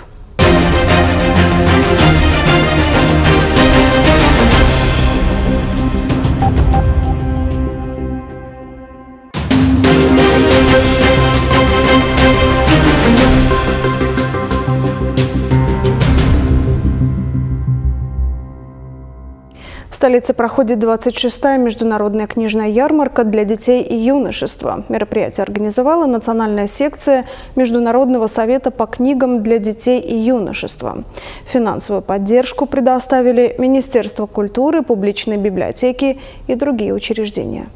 S2: Столице проходит 26-я международная книжная ярмарка для детей и юношества. Мероприятие организовала национальная секция Международного совета по книгам для детей и юношества. Финансовую поддержку предоставили Министерство культуры, публичные библиотеки и другие учреждения.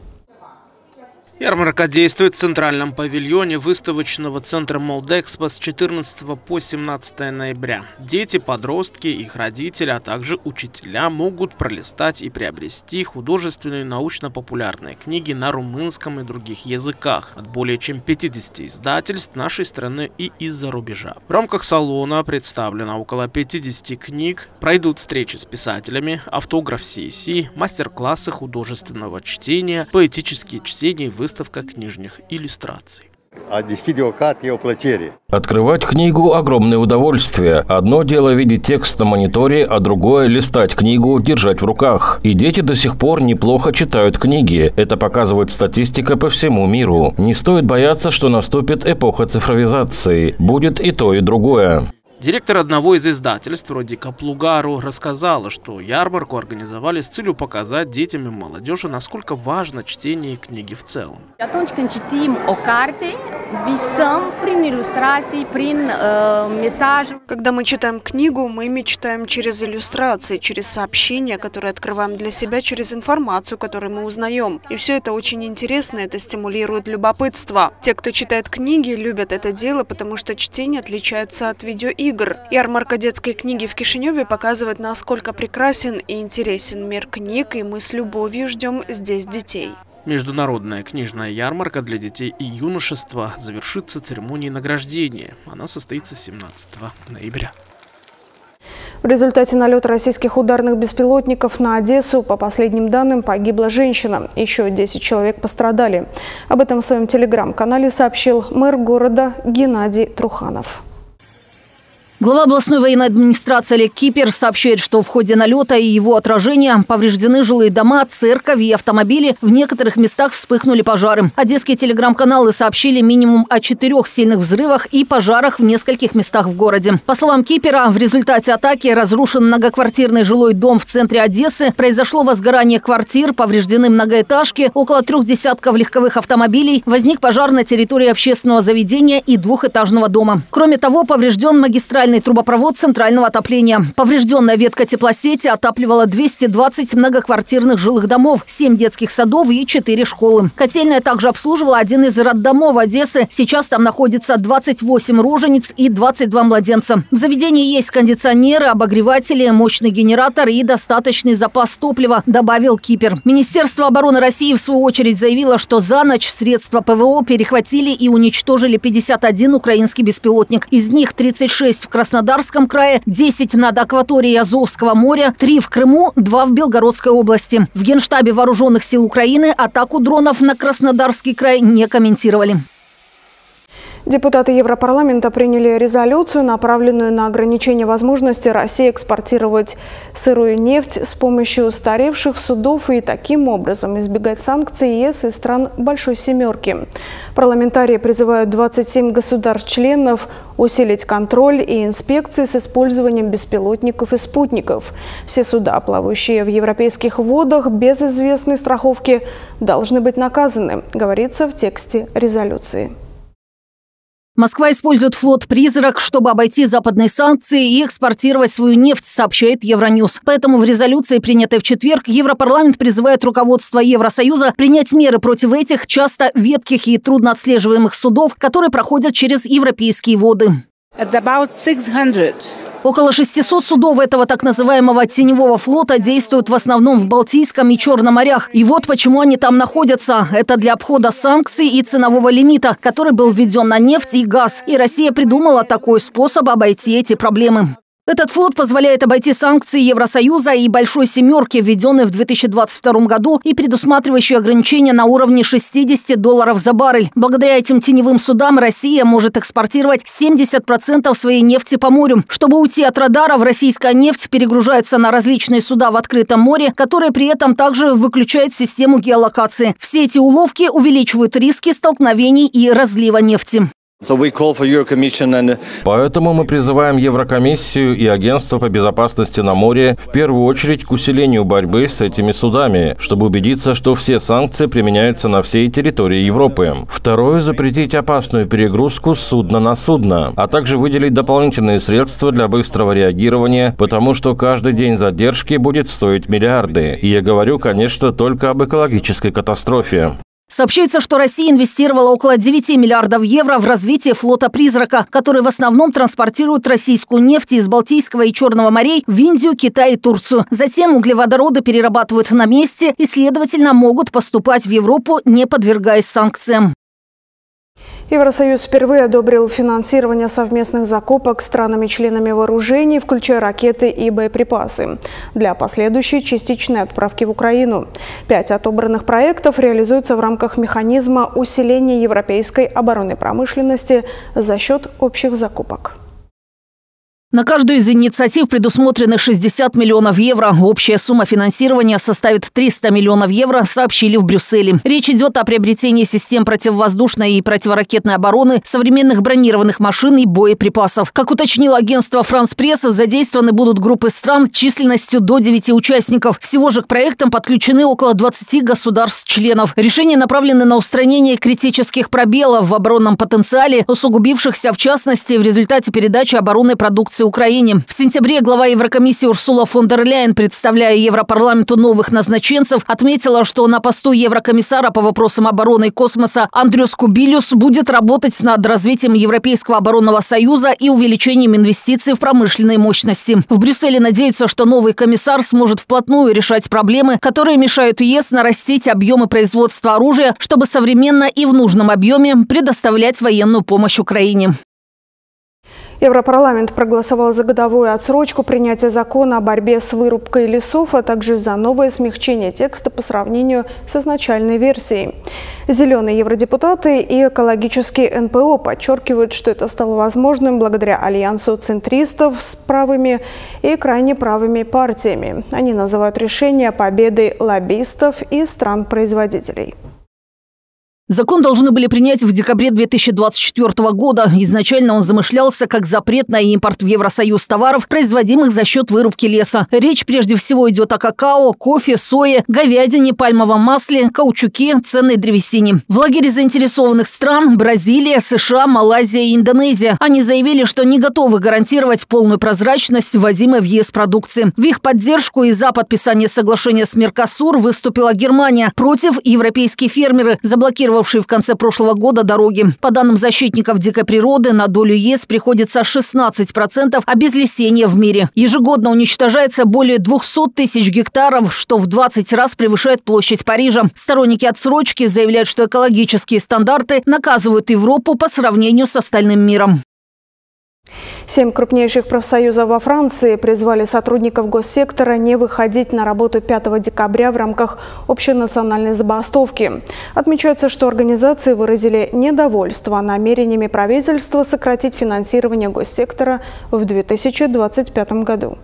S6: Ярмарка действует в центральном павильоне выставочного центра Молдэкспо с 14 по 17 ноября. Дети, подростки, их родители, а также учителя могут пролистать и приобрести художественные научно-популярные книги на румынском и других языках от более чем 50 издательств нашей страны и из-за рубежа. В рамках салона представлено около 50 книг, пройдут встречи с писателями, автограф-сессии, мастер-классы художественного чтения, поэтические чтения и выставка книжных иллюстраций.
S3: Открывать книгу – огромное удовольствие. Одно дело видеть текст на мониторе, а другое – листать книгу, держать в руках. И дети до сих пор неплохо читают книги. Это показывает статистика по всему миру. Не стоит бояться, что наступит эпоха цифровизации. Будет и то, и другое.
S6: Директор одного из издательств, вроде Каплугару, рассказала, что ярмарку организовали с целью показать детям и молодежи, насколько важно чтение книги в целом.
S21: Atunci când citim o carte, visăm prin ilustrații, prin uh, mesaj.
S2: Когда мы читаем книгу, мы мечтаем через иллюстрации, через сообщения, которые открываем для себя, через информацию, которую мы узнаем. И все это очень интересно, это стимулирует любопытство. Те, кто читает книги, любят это дело, потому что чтение отличается от видеоигр игр. Ярмарка детской книги в Кишиневе показывает, насколько прекрасен и интересен мир книг, и мы с любовью ждем здесь детей.
S6: Международная книжная ярмарка для детей и юношества завершится церемонией награждения. Она состоится 17 ноября.
S2: В результате налета российских ударных беспилотников на Одессу, по последним данным, погибла женщина. Еще 10 человек пострадали. Об этом в своем телеграм-канале сообщил мэр города Геннадий Труханов.
S22: Глава областной военной администрации Олег Кипер сообщает, что в ходе налета и его отражения повреждены жилые дома, церковь и автомобили. В некоторых местах вспыхнули пожары. Одесские телеграм-каналы сообщили минимум о четырех сильных взрывах и пожарах в нескольких местах в городе. По словам Кипера, в результате атаки разрушен многоквартирный жилой дом в центре Одессы, произошло возгорание квартир, повреждены многоэтажки, около трех десятков легковых автомобилей, возник пожар на территории общественного заведения и двухэтажного дома. Кроме того, поврежден магистральный специальный трубопровод центрального отопления. Поврежденная ветка теплосети отапливала 220 многоквартирных жилых домов, 7 детских садов и 4 школы. Котельная также обслуживала один из роддомов Одессы. Сейчас там находится 28 рожениц и 22 младенца. В заведении есть кондиционеры, обогреватели, мощный генератор и достаточный запас топлива, добавил Кипер. Министерство обороны России в свою очередь заявило, что за ночь средства ПВО перехватили и уничтожили 51 украинский беспилотник. Из них 36 в Краснодарском крае, 10 над акваторией Азовского моря, 3 в Крыму, 2 в Белгородской области. В Генштабе Вооруженных сил Украины атаку дронов на Краснодарский край не комментировали.
S2: Депутаты Европарламента приняли резолюцию, направленную на ограничение возможности России экспортировать сырую нефть с помощью устаревших судов и таким образом избегать санкций ЕС и стран Большой Семерки. Парламентарии призывают 27 государств-членов усилить контроль и инспекции с использованием беспилотников и спутников. Все суда, плавающие в европейских водах без известной страховки, должны быть наказаны, говорится в тексте резолюции.
S22: Москва использует флот «Призрак», чтобы обойти западные санкции и экспортировать свою нефть, сообщает Евроньюз. Поэтому в резолюции, принятой в четверг, Европарламент призывает руководство Евросоюза принять меры против этих часто ветких и трудно отслеживаемых судов, которые проходят через европейские воды. Около 600 судов этого так называемого теневого флота действуют в основном в Балтийском и Черном морях. И вот почему они там находятся. Это для обхода санкций и ценового лимита, который был введен на нефть и газ. И Россия придумала такой способ обойти эти проблемы. Этот флот позволяет обойти санкции Евросоюза и Большой Семерки, введенные в 2022 году и предусматривающие ограничения на уровне 60 долларов за баррель. Благодаря этим теневым судам Россия может экспортировать 70% своей нефти по морю. Чтобы уйти от радаров, российская нефть перегружается на различные суда в открытом море, которые при этом также выключают систему геолокации. Все эти уловки увеличивают риски столкновений и разлива нефти.
S3: Поэтому мы призываем Еврокомиссию и Агентство по безопасности на море в первую очередь к усилению борьбы с этими судами, чтобы убедиться, что все санкции применяются на всей территории Европы. Второе – запретить опасную перегрузку с судна на судно, а также выделить дополнительные средства для быстрого реагирования, потому что каждый день задержки будет стоить миллиарды. И я говорю, конечно, только об экологической катастрофе.
S22: Сообщается, что Россия инвестировала около 9 миллиардов евро в развитие флота «Призрака», который в основном транспортирует российскую нефть из Балтийского и Черного морей в Индию, Китай и Турцию. Затем углеводороды перерабатывают на месте и, следовательно, могут поступать в Европу, не подвергаясь санкциям.
S2: Евросоюз впервые одобрил финансирование совместных закупок странами-членами вооружений, включая ракеты и боеприпасы, для последующей частичной отправки в Украину. Пять отобранных проектов реализуются в рамках механизма усиления европейской оборонной промышленности за счет общих закупок.
S22: На каждую из инициатив предусмотрены 60 миллионов евро. Общая сумма финансирования составит 300 миллионов евро, сообщили в Брюсселе. Речь идет о приобретении систем противовоздушной и противоракетной обороны, современных бронированных машин и боеприпасов. Как уточнило агентство «Франс Пресса», задействованы будут группы стран численностью до 9 участников. Всего же к проектам подключены около 20 государств-членов. Решения направлены на устранение критических пробелов в оборонном потенциале, усугубившихся в частности в результате передачи оборонной продукции Украине. В сентябре глава Еврокомиссии Урсула фон дер Ляйен, представляя Европарламенту новых назначенцев, отметила, что на посту еврокомиссара по вопросам обороны и космоса Андрюс Кубилюс будет работать над развитием Европейского оборонного союза и увеличением инвестиций в промышленные мощности. В Брюсселе надеются, что новый комиссар сможет вплотную решать проблемы, которые мешают ЕС нарастить объемы производства оружия, чтобы современно и в нужном объеме предоставлять военную помощь Украине.
S2: Европарламент проголосовал за годовую отсрочку принятия закона о борьбе с вырубкой лесов, а также за новое смягчение текста по сравнению с изначальной версией. Зеленые евродепутаты и экологический НПО подчеркивают, что это стало возможным благодаря альянсу центристов с правыми и крайне правыми партиями. Они называют решение победой лоббистов и стран-производителей.
S22: Закон должны были принять в декабре 2024 года. Изначально он замышлялся как запрет на импорт в Евросоюз товаров, производимых за счет вырубки леса. Речь прежде всего идет о какао, кофе, сое, говядине, пальмовом масле, каучуке, ценной древесине. В лагере заинтересованных стран – Бразилия, США, Малайзия и Индонезия. Они заявили, что не готовы гарантировать полную прозрачность ввозимой в ЕС продукции. В их поддержку и за подписание соглашения с Меркосур выступила Германия. Против европейские фермеры заблокировали блокировавший в конце прошлого года дороги. По данным защитников дикой природы, на долю ЕС приходится 16% обезлесения в мире. Ежегодно уничтожается более 200 тысяч гектаров, что в 20 раз превышает площадь Парижа. Сторонники отсрочки заявляют, что экологические стандарты наказывают Европу по сравнению с остальным миром.
S2: Семь крупнейших профсоюзов во Франции призвали сотрудников госсектора не выходить на работу 5 декабря в рамках общенациональной забастовки. Отмечается, что организации выразили недовольство намерениями правительства сократить финансирование госсектора в 2025 году.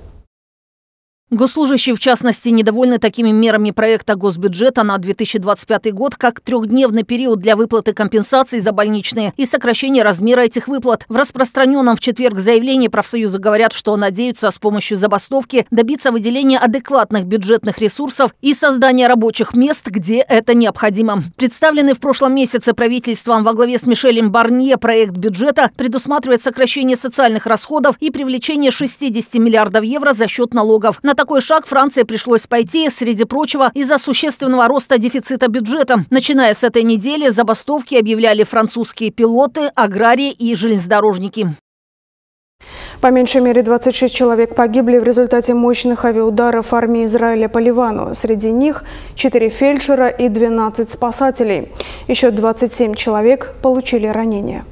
S22: Госслужащие, в частности, недовольны такими мерами проекта госбюджета на 2025 год, как трехдневный период для выплаты компенсаций за больничные и сокращение размера этих выплат. В распространенном в четверг заявлении профсоюзы говорят, что надеются с помощью забастовки добиться выделения адекватных бюджетных ресурсов и создания рабочих мест, где это необходимо. Представленный в прошлом месяце правительством во главе с Мишелем Барнье проект бюджета предусматривает сокращение социальных расходов и привлечение 60 миллиардов евро за счет налогов. На такой шаг Франции пришлось пойти, среди прочего, из-за существенного роста дефицита бюджета. Начиная с этой недели забастовки объявляли французские пилоты, аграрии и железнодорожники.
S2: По меньшей мере 26 человек погибли в результате мощных авиаударов армии Израиля по Ливану. Среди них 4 фельдшера и 12 спасателей. Еще 27 человек получили ранения.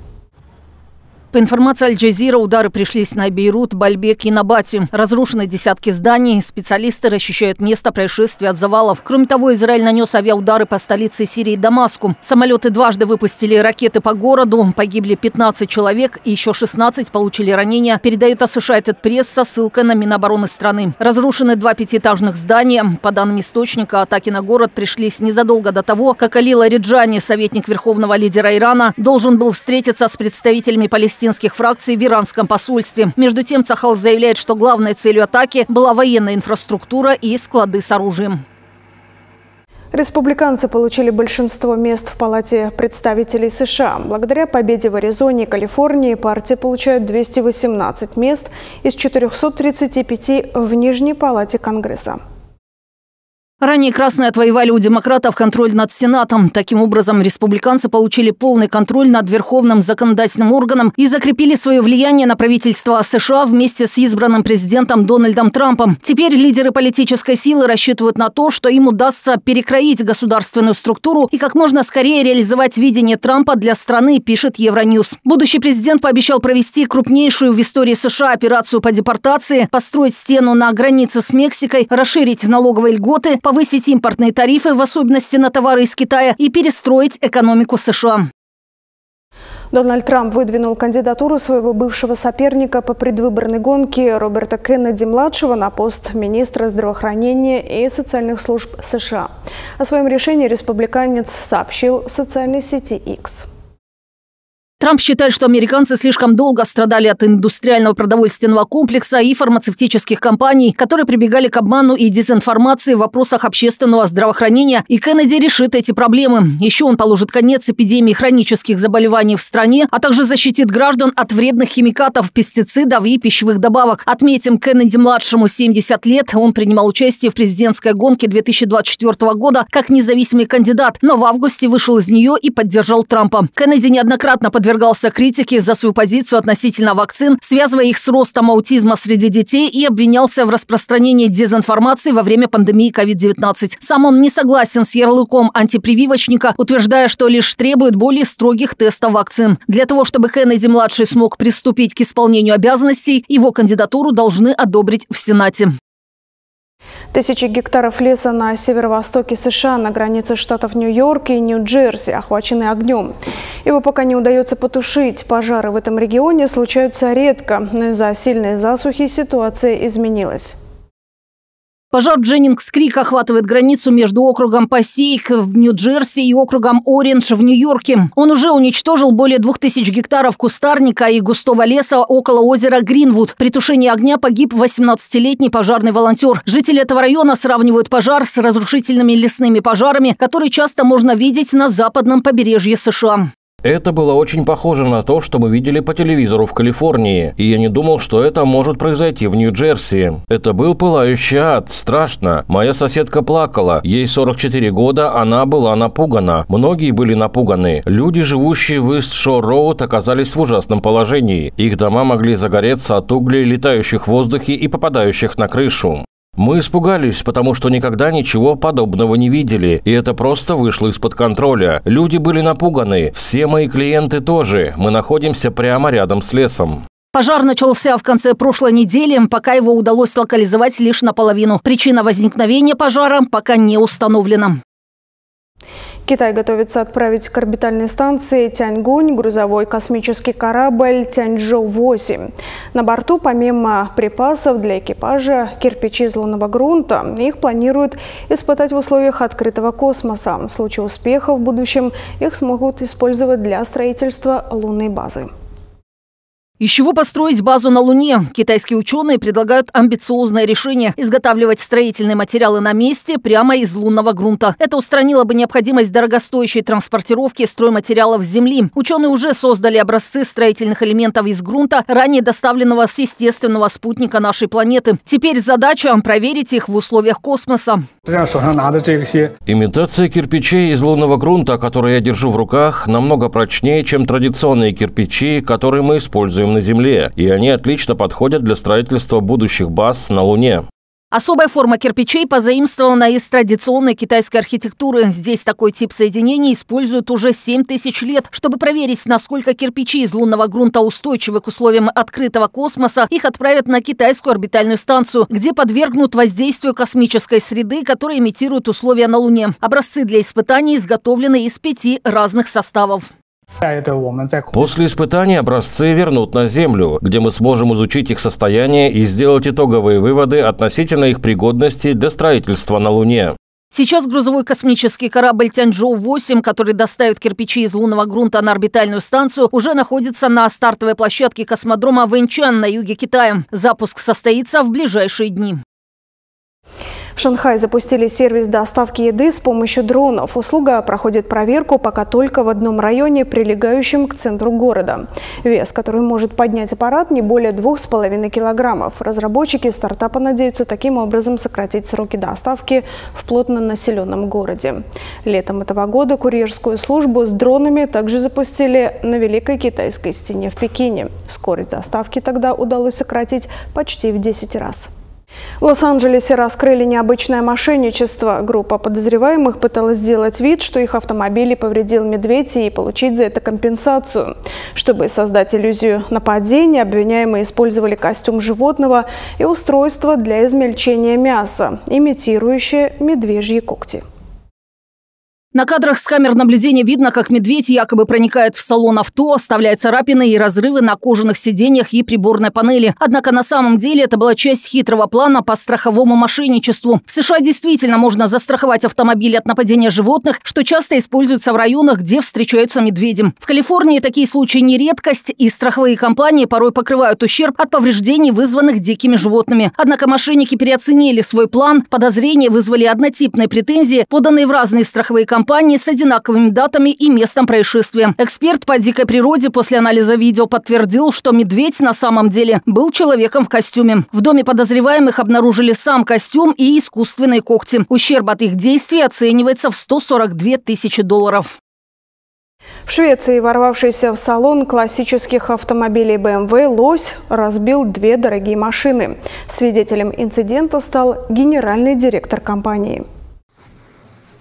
S22: По информации Аль-Джазира, удары пришлись на Бейрут, Бальбек и Набати. Разрушены десятки зданий. Специалисты расчищают место происшествия от завалов. Кроме того, Израиль нанес авиаудары по столице Сирии Дамаску. Самолеты дважды выпустили ракеты по городу. Погибли 15 человек и еще 16 получили ранения. Передает Associated Press со ссылкой на Минобороны страны. Разрушены два пятиэтажных здания. По данным источника, атаки на город пришлись незадолго до того, как Алила Риджани, советник верховного лидера Ирана, должен был встретиться с представителями Палестины палестинских фракций в иранском посольстве. Между тем, Цахал заявляет, что главной целью атаки была военная инфраструктура и склады с оружием.
S2: Республиканцы получили большинство мест в Палате представителей США. Благодаря победе в Аризоне и Калифорнии партия получает 218 мест из 435 в Нижней Палате Конгресса.
S22: Ранее красные отвоевали у демократов контроль над Сенатом. Таким образом, республиканцы получили полный контроль над Верховным законодательным органом и закрепили свое влияние на правительство США вместе с избранным президентом Дональдом Трампом. Теперь лидеры политической силы рассчитывают на то, что им удастся перекроить государственную структуру и как можно скорее реализовать видение Трампа для страны, пишет Евроньюз. Будущий президент пообещал провести крупнейшую в истории США операцию по депортации, построить стену на границе с Мексикой, расширить налоговые льготы, повысить импортные тарифы, в особенности на товары из Китая, и перестроить экономику США.
S2: Дональд Трамп выдвинул кандидатуру своего бывшего соперника по предвыборной гонке Роберта Кеннеди-младшего на пост министра здравоохранения и социальных служб США. О своем решении республиканец сообщил в социальной сети X.
S22: Трамп считает, что американцы слишком долго страдали от индустриального продовольственного комплекса и фармацевтических компаний, которые прибегали к обману и дезинформации в вопросах общественного здравоохранения, и Кеннеди решит эти проблемы. Еще он положит конец эпидемии хронических заболеваний в стране, а также защитит граждан от вредных химикатов, пестицидов и пищевых добавок. Отметим, Кеннеди-младшему 70 лет. Он принимал участие в президентской гонке 2024 года как независимый кандидат, но в августе вышел из нее и поддержал Трампа. Кеннеди неоднократно подвергался подвергался критике за свою позицию относительно вакцин, связывая их с ростом аутизма среди детей и обвинялся в распространении дезинформации во время пандемии COVID-19. Сам он не согласен с ярлыком антипрививочника, утверждая, что лишь требует более строгих тестов вакцин. Для того, чтобы Кеннеди-младший смог приступить к исполнению обязанностей, его кандидатуру должны одобрить в Сенате.
S2: Тысячи гектаров леса на северо-востоке США на границе штатов Нью-Йорк и Нью-Джерси охвачены огнем. Его пока не удается потушить. Пожары в этом регионе случаются редко, но из-за сильной засухи ситуация изменилась.
S22: Пожар Дженнингс-Крик охватывает границу между округом Пассейк в Нью-Джерси и округом Ориндж в Нью-Йорке. Он уже уничтожил более 2000 гектаров кустарника и густого леса около озера Гринвуд. При тушении огня погиб 18-летний пожарный волонтер. Жители этого района сравнивают пожар с разрушительными лесными пожарами, которые часто можно видеть на западном побережье США.
S3: Это было очень похоже на то, что мы видели по телевизору в Калифорнии, и я не думал, что это может произойти в Нью-Джерси. Это был пылающий ад, страшно. Моя соседка плакала, ей 44 года, она была напугана. Многие были напуганы. Люди, живущие в Ист-Шор-Роуд, оказались в ужасном положении. Их дома могли загореться от углей, летающих в воздухе и попадающих на крышу. Мы испугались, потому что никогда ничего подобного не видели, и это просто вышло из-под контроля. Люди были напуганы, все мои клиенты тоже. Мы находимся прямо рядом с лесом.
S22: Пожар начался в конце прошлой недели, пока его удалось локализовать лишь наполовину. Причина возникновения пожара пока не установлена.
S2: Китай готовится отправить к орбитальной станции Тяньгунь грузовой космический корабль Тяньчжоу-8. На борту, помимо припасов для экипажа, кирпичи из лунного грунта, их планируют испытать в условиях открытого космоса. В случае успеха в будущем их смогут использовать для строительства лунной базы.
S22: Из чего построить базу на Луне? Китайские ученые предлагают амбициозное решение – изготавливать строительные материалы на месте прямо из лунного грунта. Это устранило бы необходимость дорогостоящей транспортировки стройматериалов с Земли. Ученые уже создали образцы строительных элементов из грунта, ранее доставленного с естественного спутника нашей планеты. Теперь задача – проверить их в условиях космоса.
S3: Имитация кирпичей из лунного грунта, которые я держу в руках, намного прочнее, чем традиционные кирпичи, которые мы используем на Земле, и они отлично подходят для строительства будущих баз на Луне.
S22: Особая форма кирпичей позаимствована из традиционной китайской архитектуры. Здесь такой тип соединений используют уже 7 тысяч лет. Чтобы проверить, насколько кирпичи из лунного грунта устойчивы к условиям открытого космоса, их отправят на китайскую орбитальную станцию, где подвергнут воздействию космической среды, которая имитирует условия на Луне. Образцы для испытаний изготовлены из пяти разных составов.
S3: После испытаний образцы вернут на Землю, где мы сможем изучить их состояние и сделать итоговые выводы относительно их пригодности для строительства на Луне.
S22: Сейчас грузовой космический корабль Тяньчжоу-8, который доставит кирпичи из лунного грунта на орбитальную станцию, уже находится на стартовой площадке космодрома Вэньчан на юге Китая. Запуск состоится в ближайшие дни.
S2: В Шанхае запустили сервис доставки еды с помощью дронов. Услуга проходит проверку пока только в одном районе, прилегающем к центру города. Вес, который может поднять аппарат, не более 2,5 килограммов. Разработчики стартапа надеются таким образом сократить сроки доставки в плотно населенном городе. Летом этого года курьерскую службу с дронами также запустили на Великой Китайской стене в Пекине. Скорость доставки тогда удалось сократить почти в 10 раз. В Лос-Анджелесе раскрыли необычное мошенничество. Группа подозреваемых пыталась сделать вид, что их автомобили повредил медведь и получить за это компенсацию. Чтобы создать иллюзию нападения, обвиняемые использовали костюм животного и устройство для измельчения мяса, имитирующее медвежьи когти.
S22: На кадрах с камер наблюдения видно, как медведь якобы проникает в салон авто, оставляя царапины и разрывы на кожаных сиденьях и приборной панели. Однако на самом деле это была часть хитрого плана по страховому мошенничеству. В США действительно можно застраховать автомобиль от нападения животных, что часто используется в районах, где встречаются медведи. В Калифорнии такие случаи не редкость, и страховые компании порой покрывают ущерб от повреждений, вызванных дикими животными. Однако мошенники переоценили свой план, подозрения вызвали однотипные претензии, поданные в разные страховые компании компании с одинаковыми датами и местом происшествия. Эксперт по дикой природе после анализа видео подтвердил, что медведь на самом деле был человеком в костюме. В доме подозреваемых обнаружили сам костюм и искусственные когти. Ущерб от их действий оценивается в 142 тысячи долларов.
S2: В Швеции ворвавшийся в салон классических автомобилей BMW лось разбил две дорогие машины. Свидетелем инцидента стал генеральный директор компании.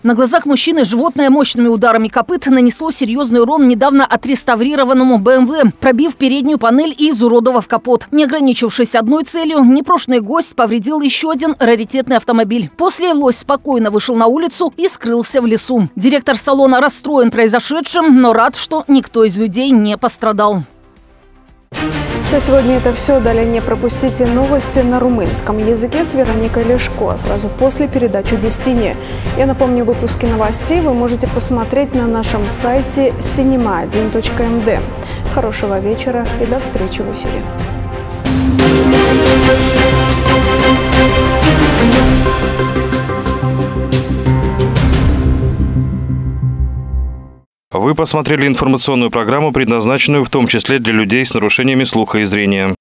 S22: На глазах мужчины животное мощными ударами копыт нанесло серьезный урон недавно отреставрированному БМВ, пробив переднюю панель и изуродовав капот. Не ограничившись одной целью, непрошный гость повредил еще один раритетный автомобиль. После лось спокойно вышел на улицу и скрылся в лесу. Директор салона расстроен произошедшим, но рад, что никто из людей не пострадал.
S2: На сегодня это все. Далее не пропустите новости на румынском языке с Вероникой Лешко сразу после передачи Дестини. Я напомню, выпуски новостей вы можете посмотреть на нашем сайте cinema1.md. Хорошего вечера и до встречи в эфире.
S23: Вы посмотрели информационную программу, предназначенную в том числе для людей с нарушениями слуха и зрения.